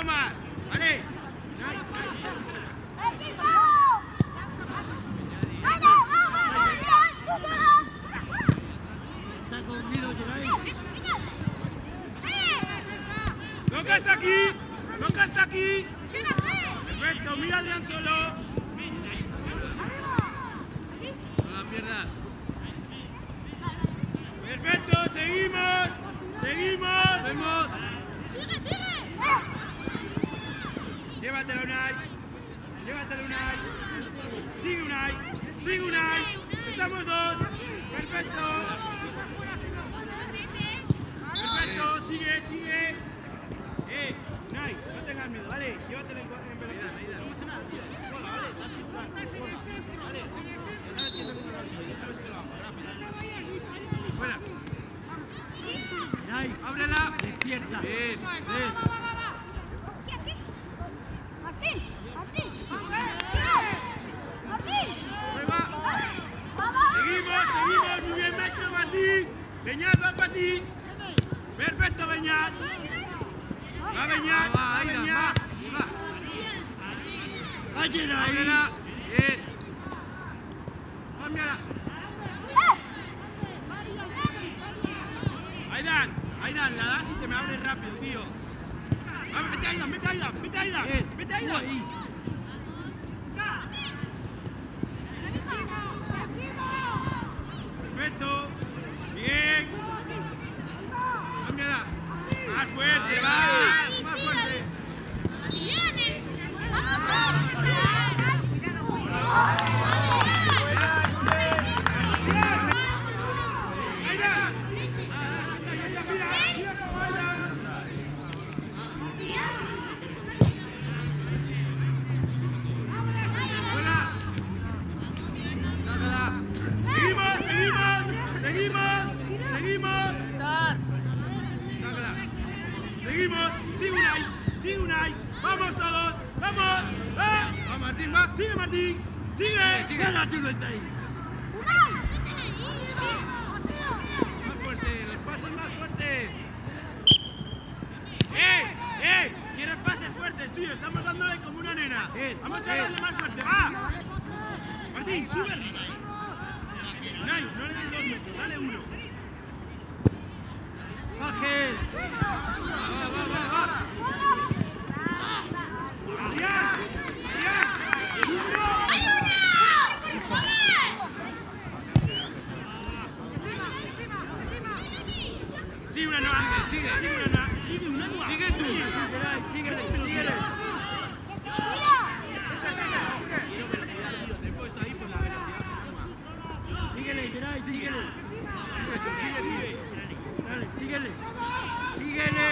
poco más. Vale. Está Loca está aquí. Loca está aquí. Perfecto, mira Adrián solo. Perfecto, seguimos. Seguimos. Seguimos. Sigue, sigue. Llévatelo, Unai. Llévatelo, Unai. Sigue, Unai. Sigue, Unai. Estamos dos. Perfecto. Perfecto. Sigue, sigue. Eh, Unai, no tengas miedo, ¿vale? Llévatelo en velocidad. No pasa nada, tío. Vale, estás Vale. Sabes que lo ya sabes que lo hago. Rápido. Fuera. Unai, ábrela. Despierta. Eh, bien, bien. patir, Beñat va a patir. Perfecto, ah, Va va Va Geraí. Bien. Cámbiala. Aidan, Aidan, la das y te me abres rápido, tío. Ah, vete Aidan, vete Aidan, vete Aidan, vete eh, Aidan. ঠিক আছে ঠিক আছে।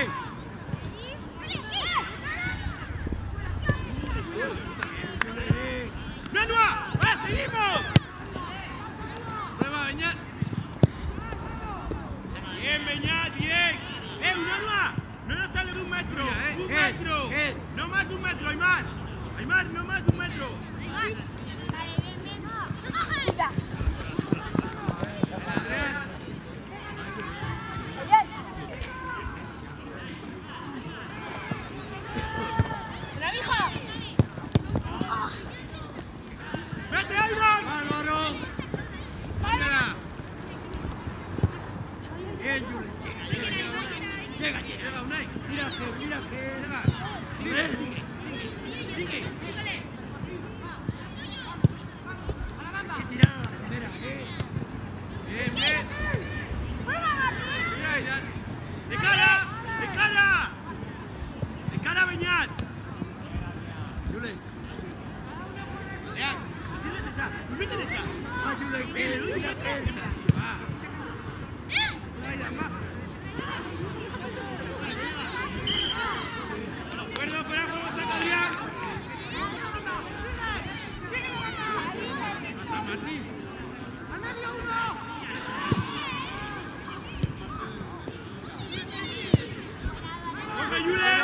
Yule!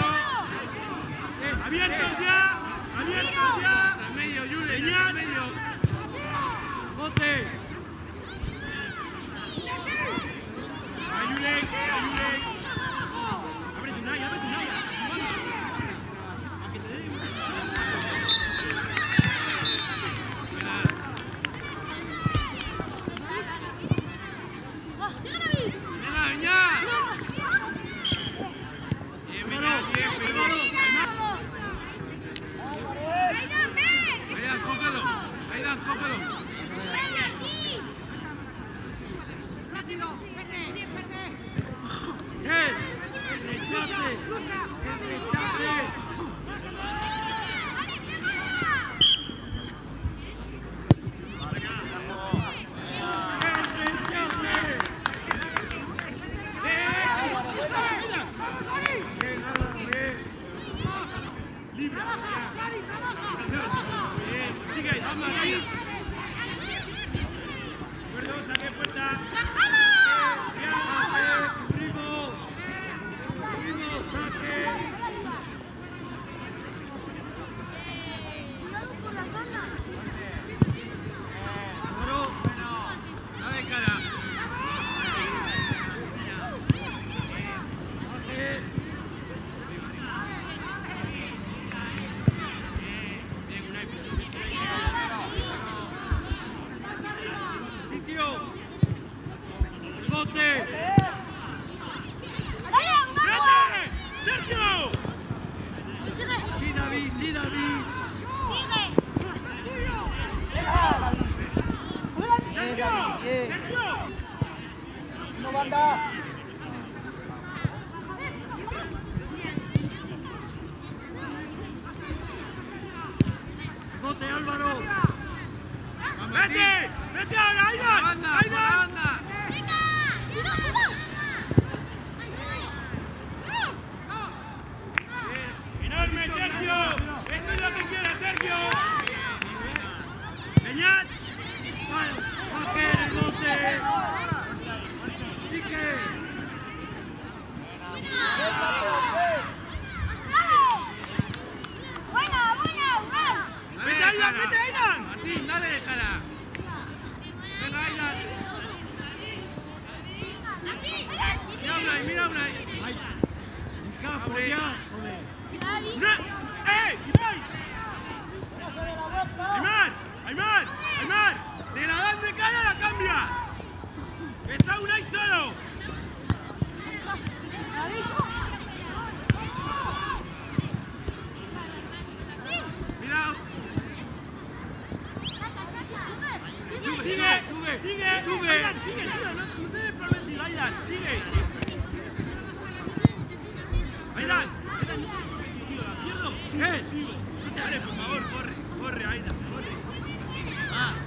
¡Abiertos ya! ¡Abiertos ya! ¡Al medio, Yule! ¡Al medio! ¡Bote! ofensivo. Por favor, corre, corre, Aida, corre. Ah.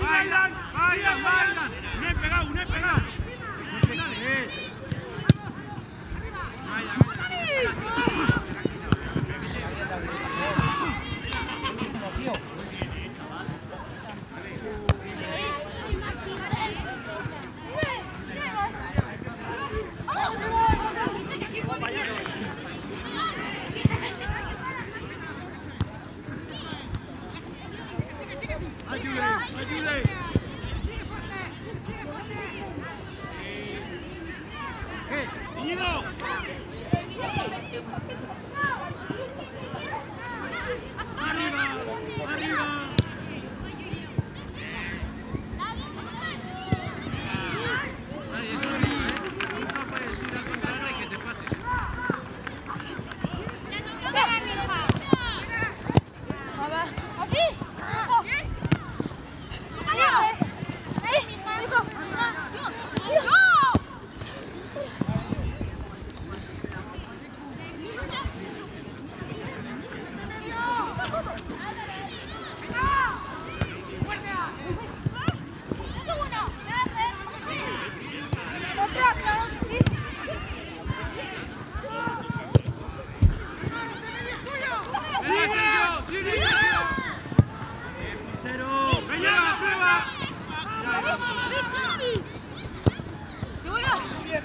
bailan, bailan, bailan.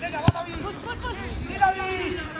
Venga, va David. Full, full, full. Sí, David.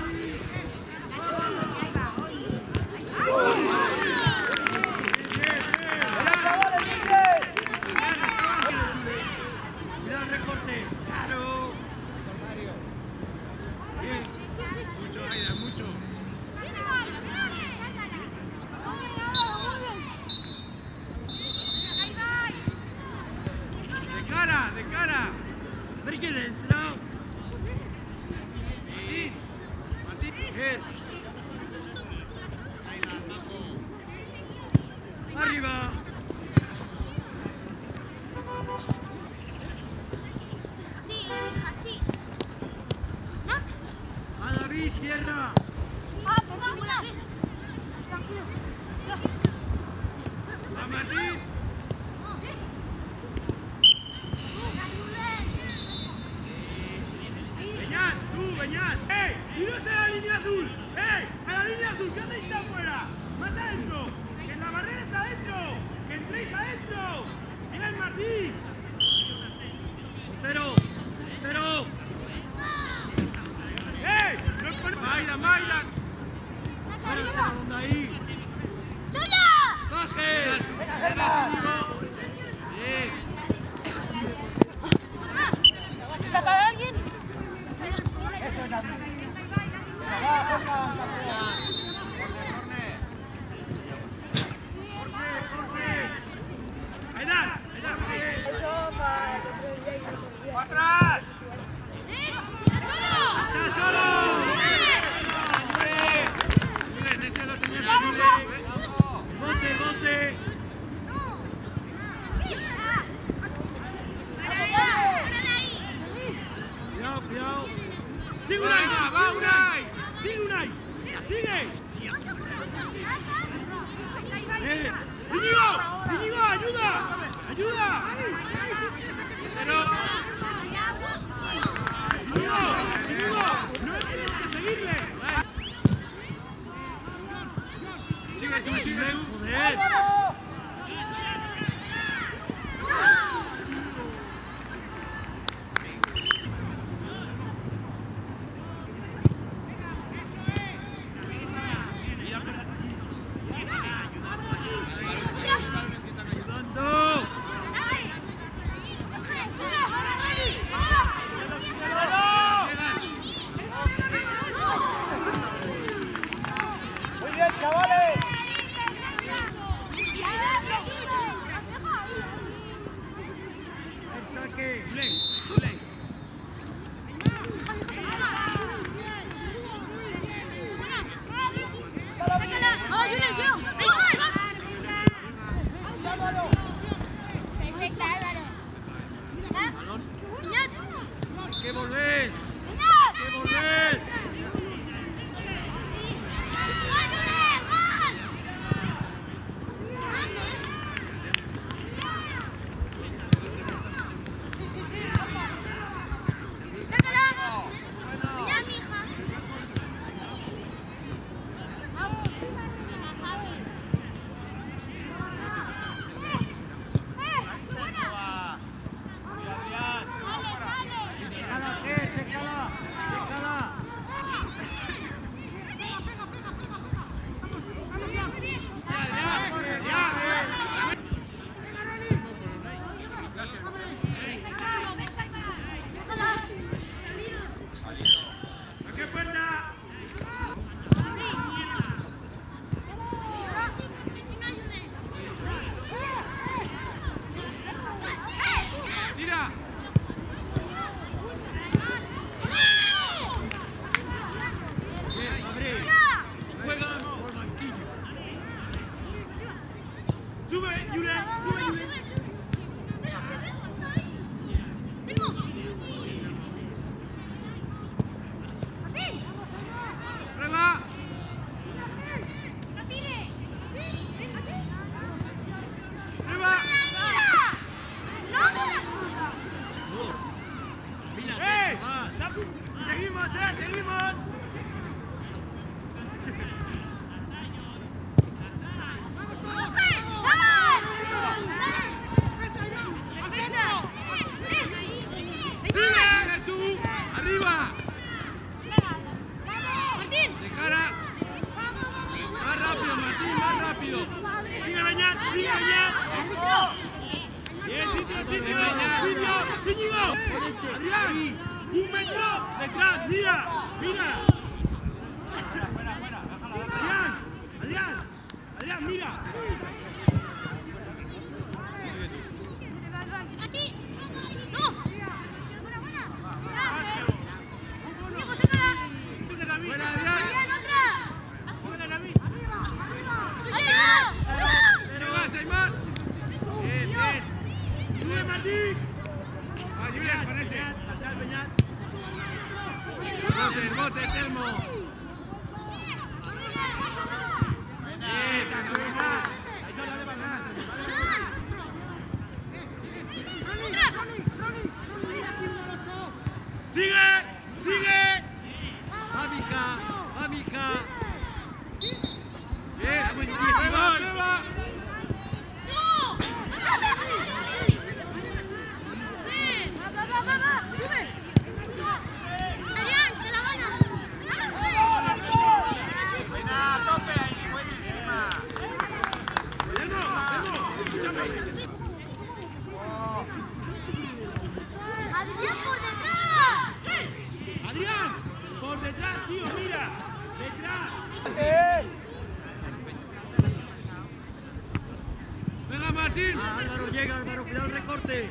Venga, Martín. Ah, Álvaro, llega, Álvaro, cuidado el recorte.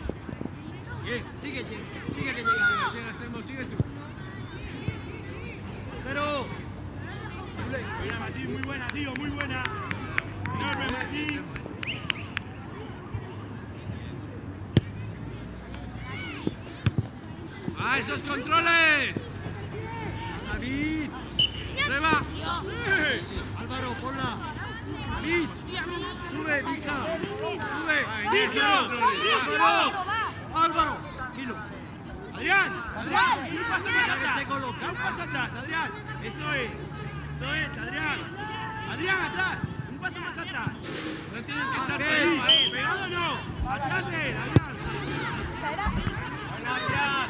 Bien, sigue, sigue, sigue que llega. Llega, Telmo, sigue tú. Pero, Mira, Martín, muy buena, tío, muy buena. Enorme, Martín. ¡Ah, esos controles! David, ¡Prueba! ¡Eh! Álvaro, ponla. David, sube, Mica, sube. ¡Sergio! Álvaro, Kilo. ¡Adrián! ¡Adrián! ¡Un paso más atrás! Te coloca. ¡Da un paso atrás, Adrián! ¡Eso es! ¡Eso es, Adrián! ¡Adrián, atrás! ¡Un paso más atrás! No tienes que estar pegado a. ¡Pegado no! ¡Atrás de él, Adrián! ¡Buena, Adrián!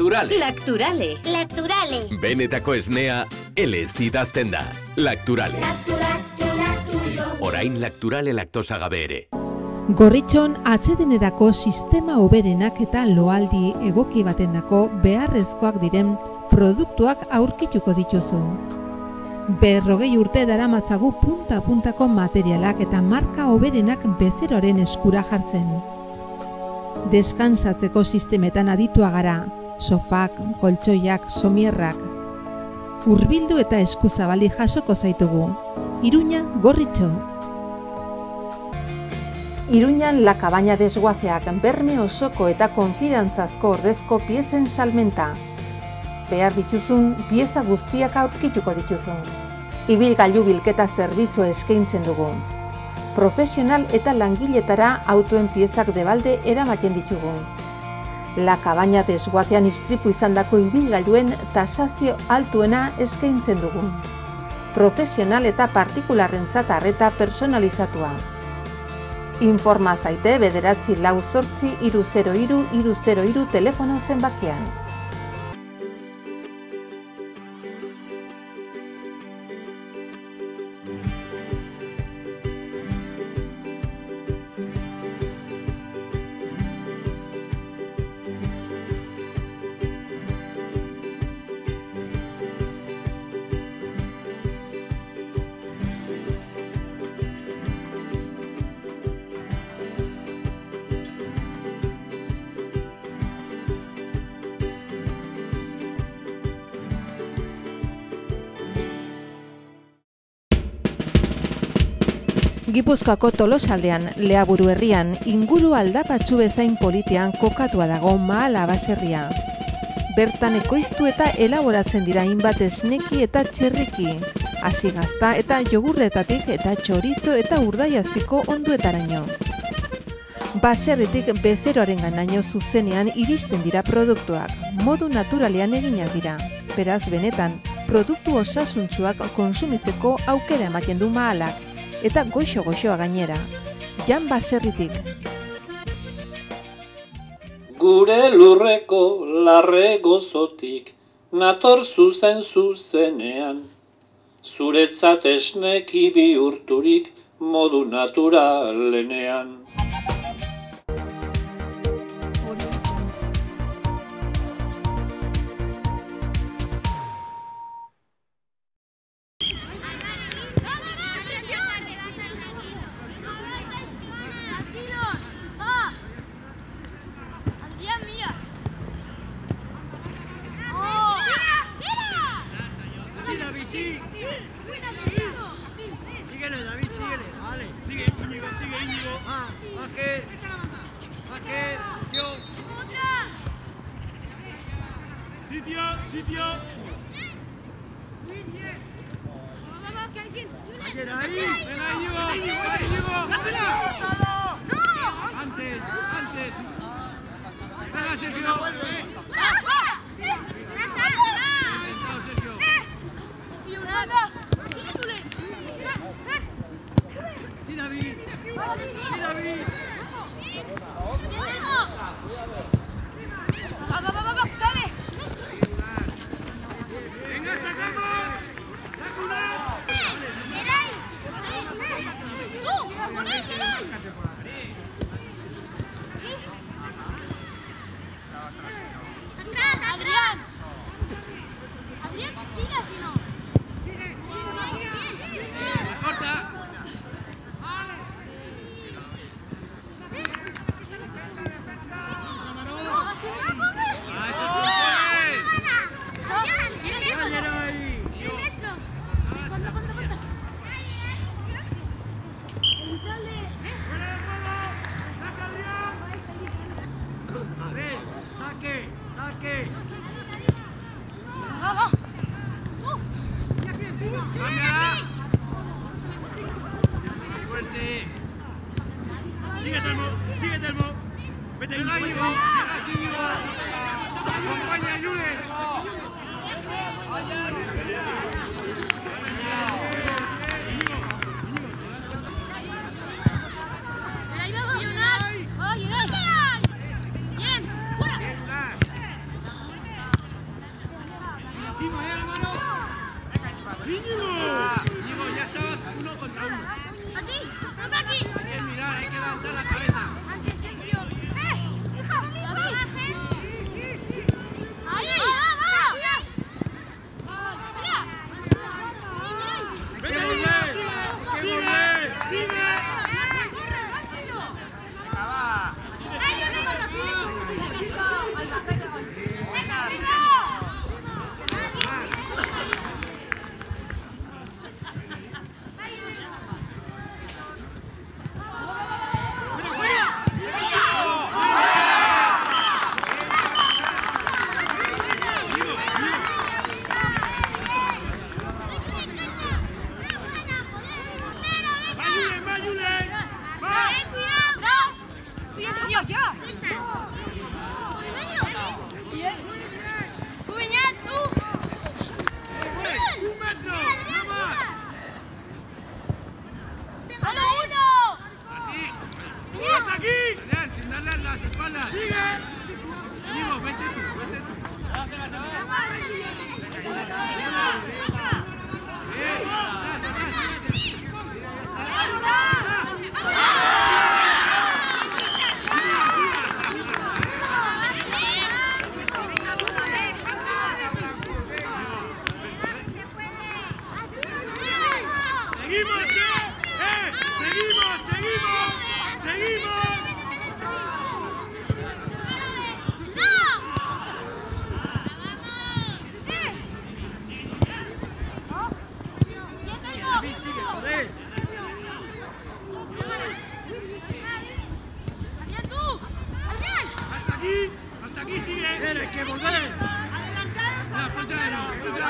Lacturale. Lacturale. Lacturale. Benetako esnea, elez idazten da. Lacturale. Orain Lacturale laktosa gabe ere. Gorritxon atsedenerako sistema oberenak eta loaldi egoki batendako beharrezkoak diren produktuak aurkituko dituzu. Berrogei urte daramatzagu punta-puntako materialak eta marka oberenak bezeroaren eskura jartzen. Deskansatzeko sistemetan aditua gara, sofak, koltsoiak, somierrak. Hurbildu eta eskuzabali jasoko zaitugu. Iruña gorritxo. Iruñan la cabaña desguazeak berme osoko eta konfidantzazko ordezko piezen salmenta. Behar dituzun pieza guztiak aurkituko dituzun. Ibilgailu bilketa zerbitzu eskaintzen dugu. Profesional eta langiletara autoen piezak debalde eramaten ditugu. La cabaña desguazean istripu izandako ibilgailuen tasazio altuena eskaintzen dugu. Profesional eta partikularrentzat arreta personalizatua. Informa zaite bederatzi lau zortzi iru zero iru iru zero iru telefono zenbakian. Gipuzkoako tolosaldean, leaburu herrian, inguru aldapatxu bezain politean kokatua dago mahala baserria. Bertan ekoiztu eta elaboratzen dira hainbat esneki eta txerriki. Hasi gazta eta jogurretatik eta txorizo eta urdaiazpiko onduetaraino. Baserritik bezeroaren ganaino zuzenean iristen dira produktuak, modu naturalean eginak dira. Beraz, benetan, produktu osasuntsuak konsumitzeko aukera ematen du mahalak, eta goxo-goxoa gainera. Jan baserritik. Gure lurreko larre gozotik, nator zuzen zuzenean. Zuretzat esneki bihurturik modu naturalenean. David!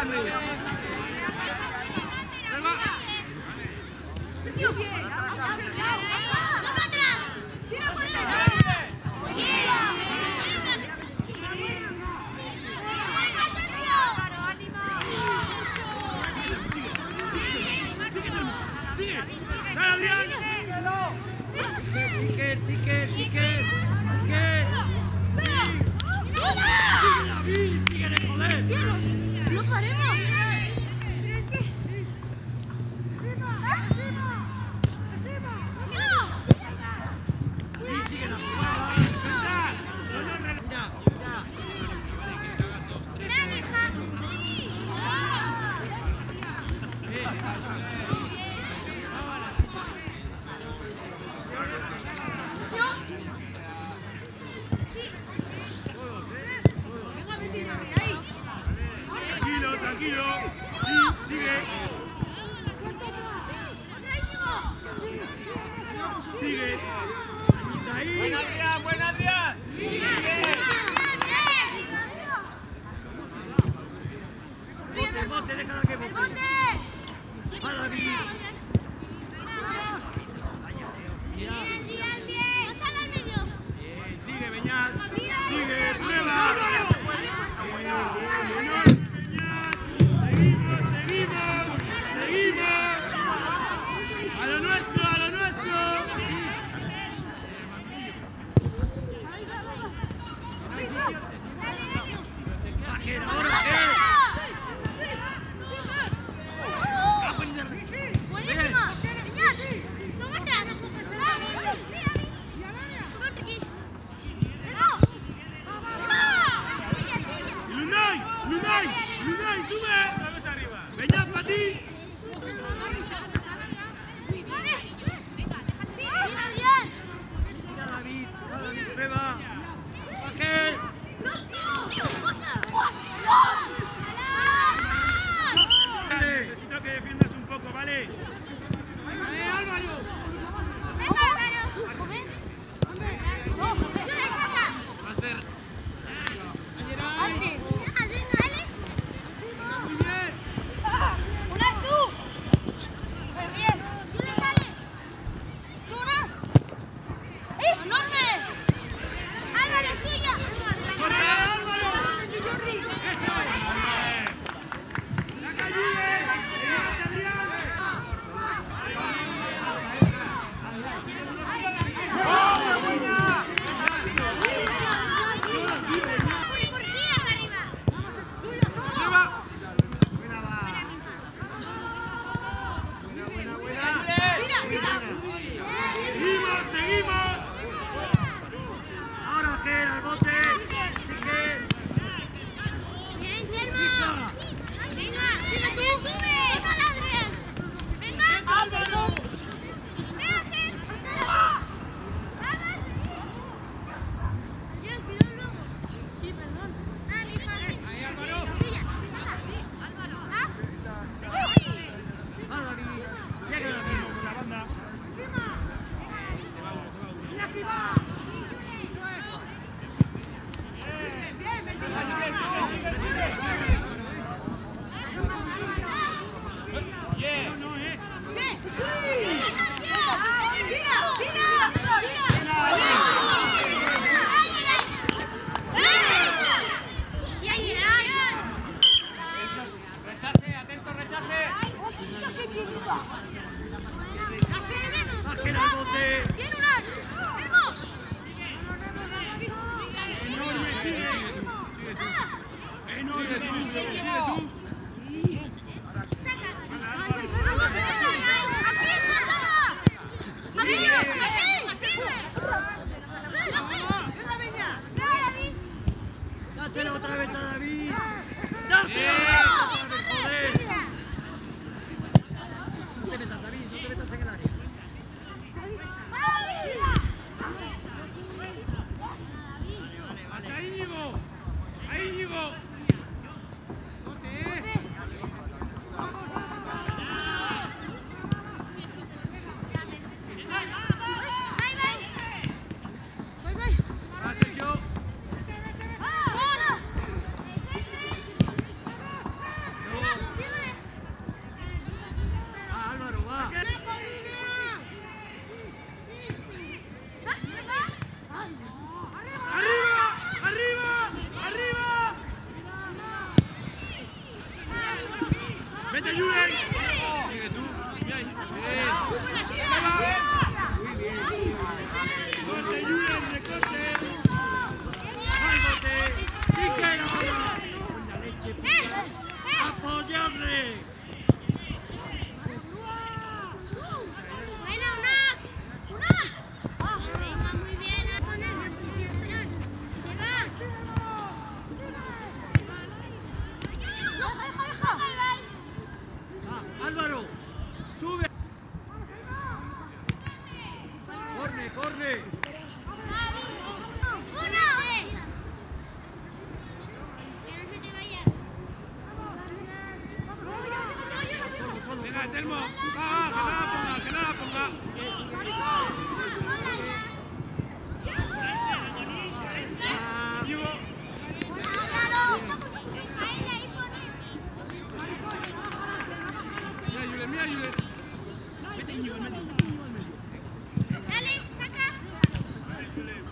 No, muy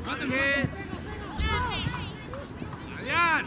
¡Mátenme! ¡Adrián!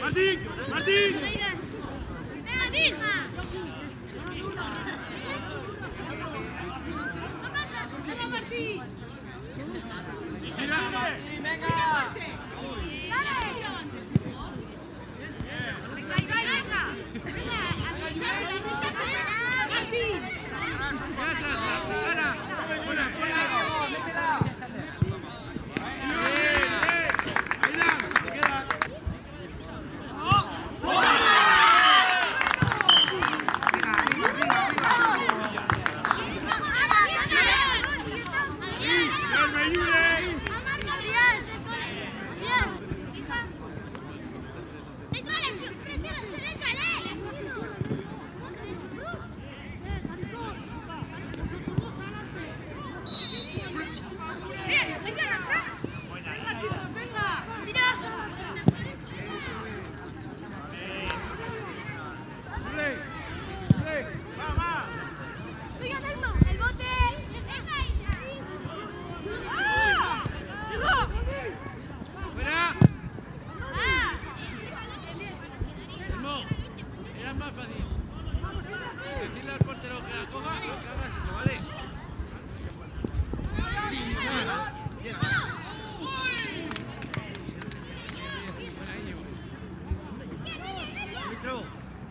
Martín, Martín. Martín. Martín.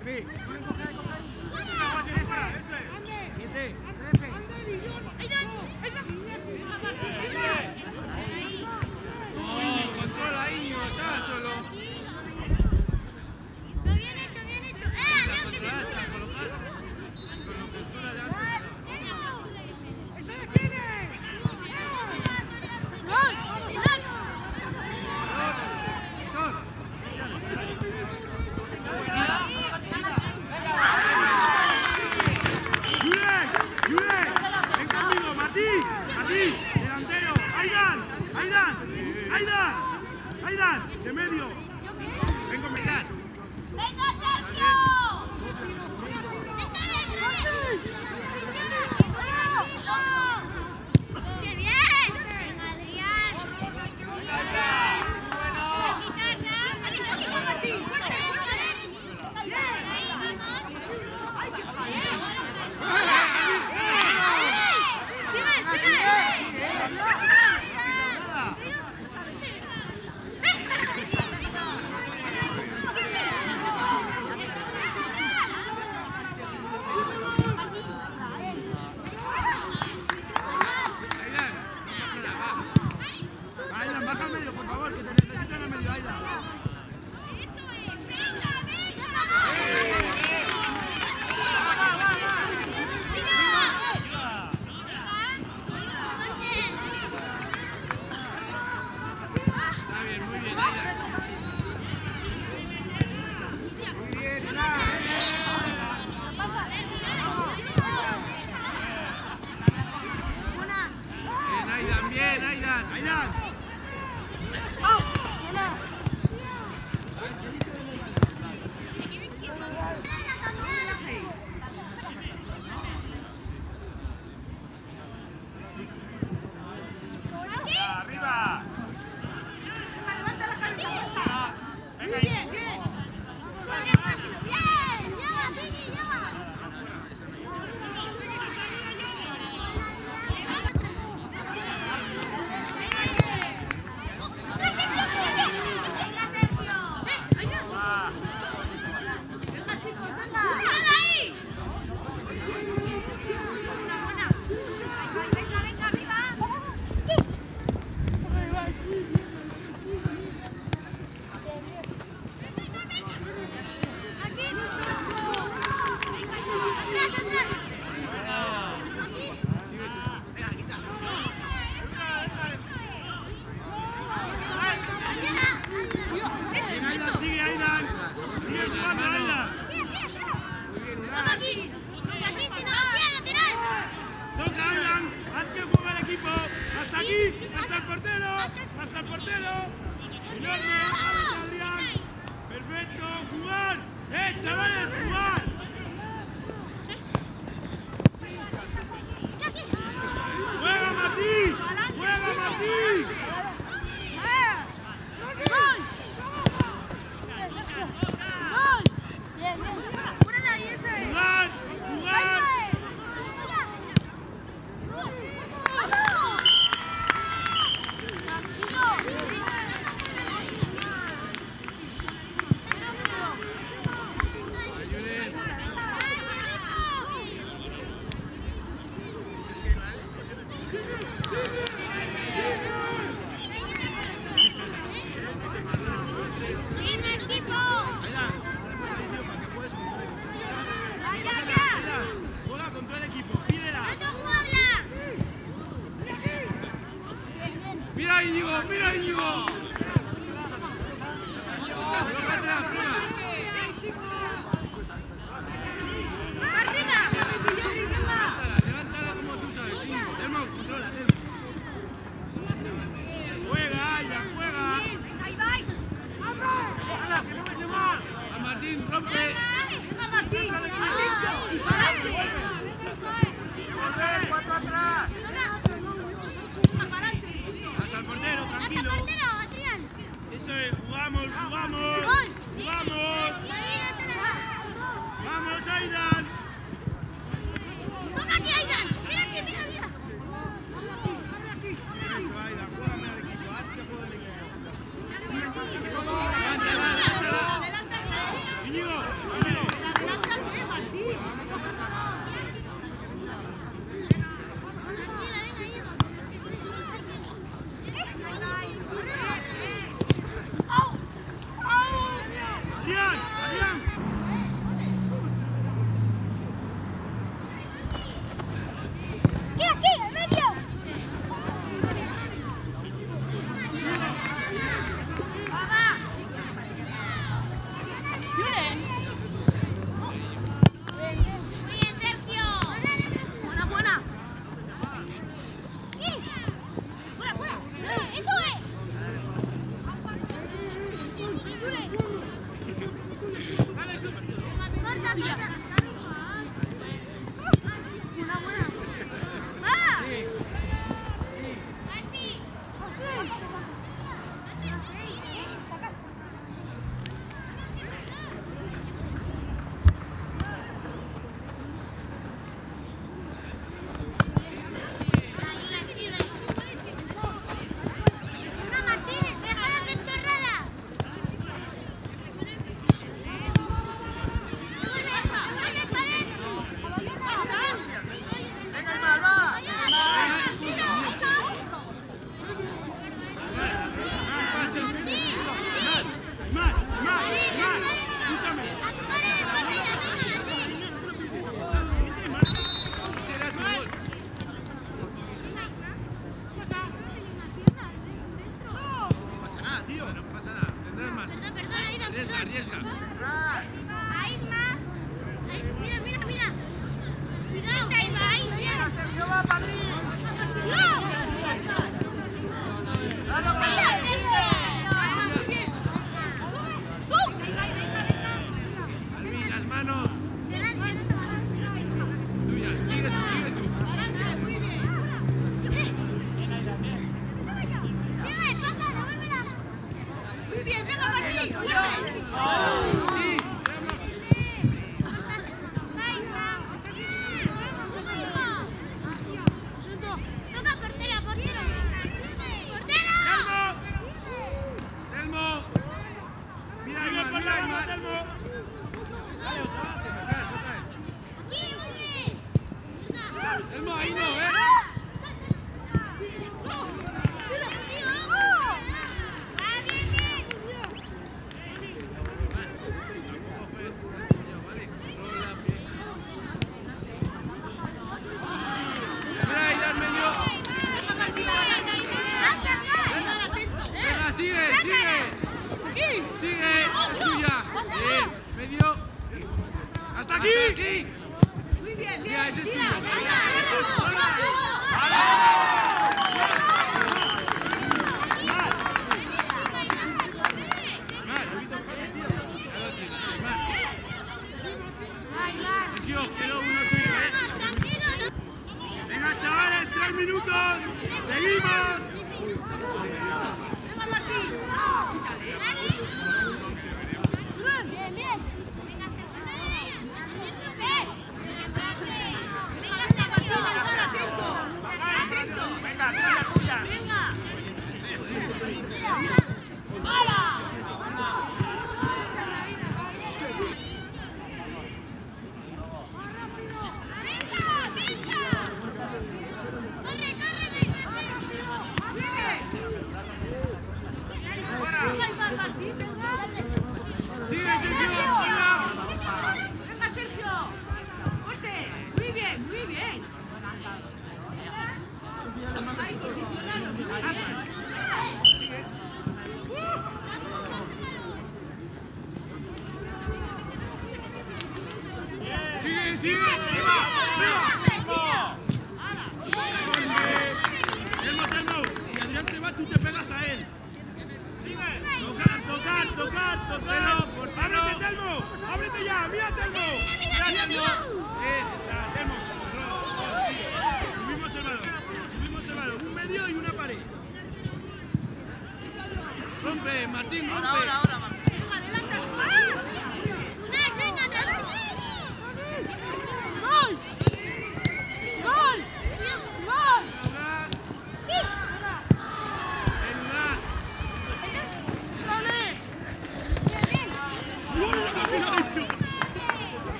Arbi, siete.